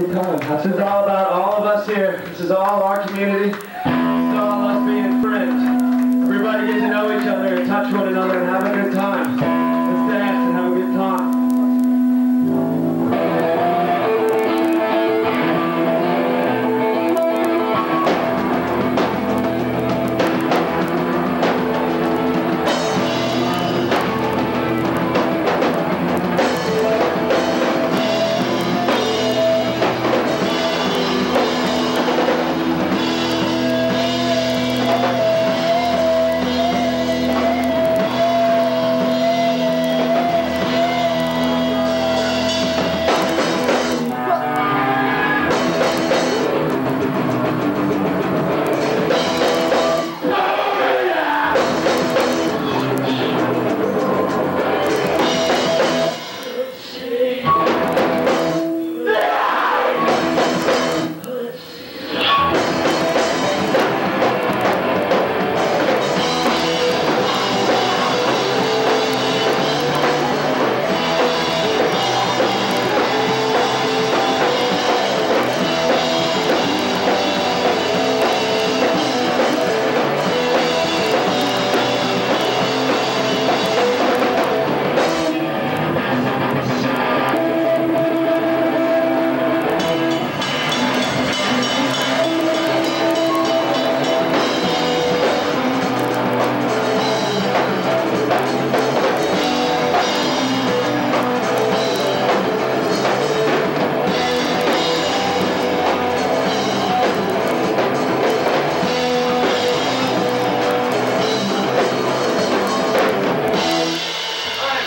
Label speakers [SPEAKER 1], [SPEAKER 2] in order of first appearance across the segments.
[SPEAKER 1] This is all about all of us here. This is all our community.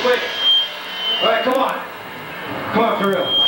[SPEAKER 1] quick. All right, come on. Come on, for real.